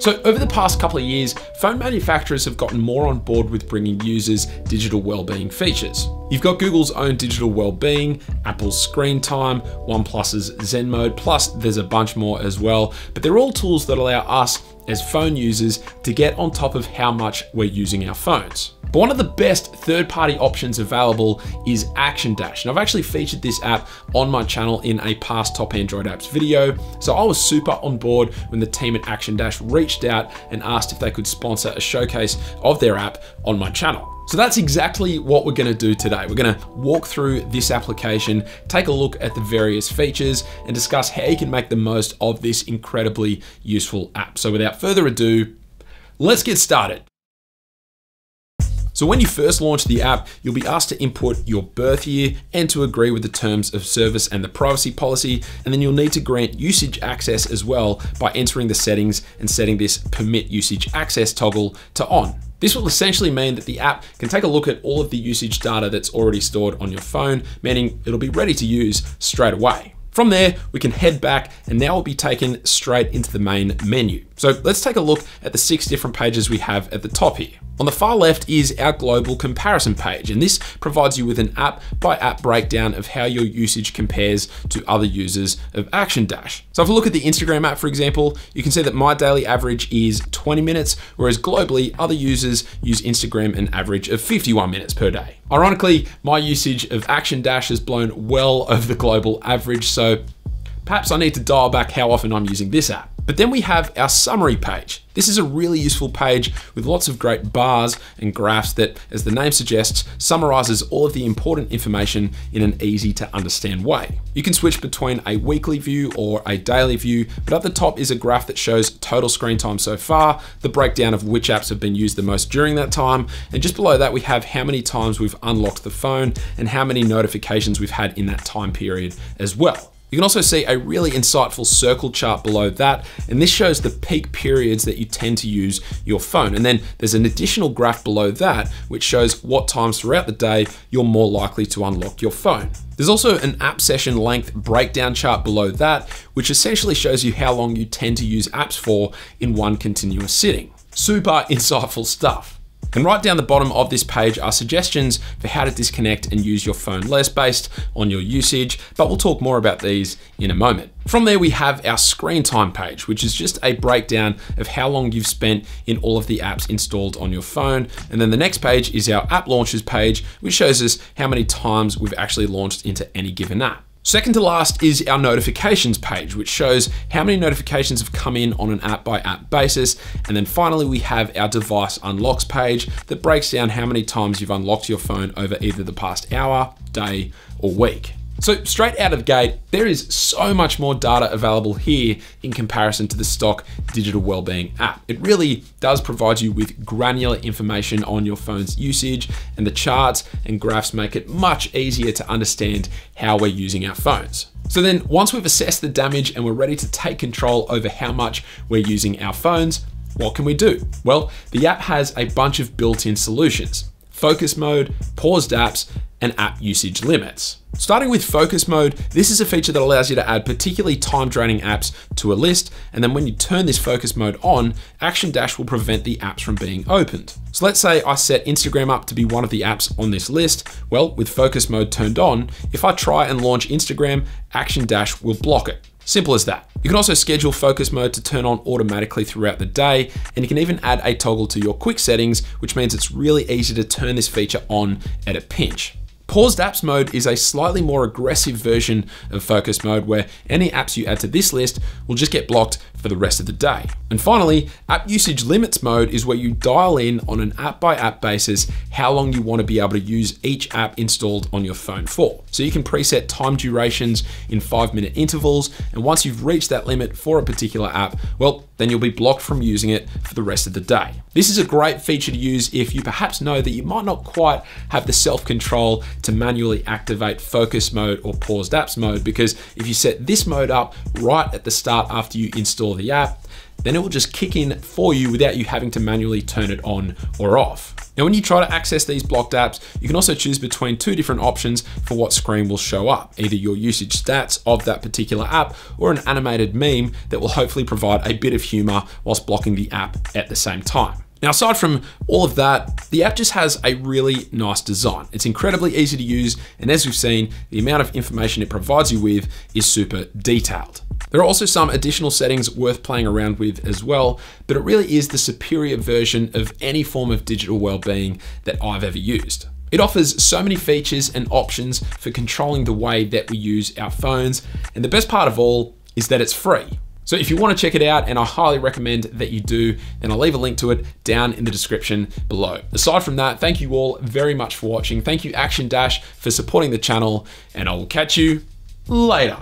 So over the past couple of years, phone manufacturers have gotten more on board with bringing users digital well-being features. You've got Google's own digital well-being, Apple's screen time, OnePlus's Zen mode, plus there's a bunch more as well, but they're all tools that allow us as phone users to get on top of how much we're using our phones. But one of the best third-party options available is ActionDash. And I've actually featured this app on my channel in a past top Android apps video. So I was super on board when the team at ActionDash reached out and asked if they could sponsor a showcase of their app on my channel. So that's exactly what we're gonna do today. We're gonna walk through this application, take a look at the various features and discuss how you can make the most of this incredibly useful app. So without further ado, let's get started. So when you first launch the app, you'll be asked to input your birth year and to agree with the terms of service and the privacy policy. And then you'll need to grant usage access as well by entering the settings and setting this permit usage access toggle to on. This will essentially mean that the app can take a look at all of the usage data that's already stored on your phone, meaning it'll be ready to use straight away. From there, we can head back and now we'll be taken straight into the main menu. So let's take a look at the six different pages we have at the top here. On the far left is our global comparison page, and this provides you with an app by app breakdown of how your usage compares to other users of ActionDash. So if we look at the Instagram app, for example, you can see that my daily average is 20 minutes, whereas globally, other users use Instagram an average of 51 minutes per day. Ironically, my usage of ActionDash has blown well over the global average, so perhaps I need to dial back how often I'm using this app. But then we have our summary page. This is a really useful page with lots of great bars and graphs that, as the name suggests, summarizes all of the important information in an easy to understand way. You can switch between a weekly view or a daily view, but at the top is a graph that shows total screen time so far, the breakdown of which apps have been used the most during that time, and just below that we have how many times we've unlocked the phone and how many notifications we've had in that time period as well. You can also see a really insightful circle chart below that, and this shows the peak periods that you tend to use your phone. And then there's an additional graph below that, which shows what times throughout the day you're more likely to unlock your phone. There's also an app session length breakdown chart below that, which essentially shows you how long you tend to use apps for in one continuous sitting. Super insightful stuff. And right down the bottom of this page are suggestions for how to disconnect and use your phone less based on your usage, but we'll talk more about these in a moment. From there, we have our screen time page, which is just a breakdown of how long you've spent in all of the apps installed on your phone. And then the next page is our app launches page, which shows us how many times we've actually launched into any given app. Second to last is our notifications page, which shows how many notifications have come in on an app by app basis. And then finally, we have our device unlocks page that breaks down how many times you've unlocked your phone over either the past hour, day, or week. So straight out of the gate, there is so much more data available here in comparison to the stock digital wellbeing app. It really does provide you with granular information on your phone's usage and the charts and graphs make it much easier to understand how we're using our phones. So then once we've assessed the damage and we're ready to take control over how much we're using our phones, what can we do? Well, the app has a bunch of built-in solutions. Focus mode, paused apps, and app usage limits. Starting with focus mode, this is a feature that allows you to add particularly time draining apps to a list. And then when you turn this focus mode on, ActionDash will prevent the apps from being opened. So let's say I set Instagram up to be one of the apps on this list. Well, with focus mode turned on, if I try and launch Instagram, ActionDash will block it. Simple as that. You can also schedule focus mode to turn on automatically throughout the day, and you can even add a toggle to your quick settings, which means it's really easy to turn this feature on at a pinch. Paused apps mode is a slightly more aggressive version of focus mode where any apps you add to this list will just get blocked for the rest of the day. And finally, app usage limits mode is where you dial in on an app by app basis how long you want to be able to use each app installed on your phone for. So you can preset time durations in five minute intervals. And once you've reached that limit for a particular app, well, then you'll be blocked from using it for the rest of the day. This is a great feature to use if you perhaps know that you might not quite have the self-control to manually activate focus mode or paused apps mode, because if you set this mode up right at the start after you install the app, then it will just kick in for you without you having to manually turn it on or off. Now, when you try to access these blocked apps, you can also choose between two different options for what screen will show up, either your usage stats of that particular app or an animated meme that will hopefully provide a bit of humor whilst blocking the app at the same time. Now, aside from all of that, the app just has a really nice design. It's incredibly easy to use, and as we've seen, the amount of information it provides you with is super detailed. There are also some additional settings worth playing around with as well, but it really is the superior version of any form of digital well-being that I've ever used. It offers so many features and options for controlling the way that we use our phones, and the best part of all is that it's free. So if you want to check it out, and I highly recommend that you do, then I'll leave a link to it down in the description below. Aside from that, thank you all very much for watching. Thank you ActionDash for supporting the channel, and I will catch you later.